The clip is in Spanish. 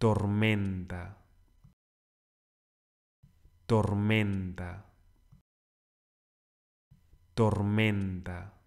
tormenta, tormenta, tormenta.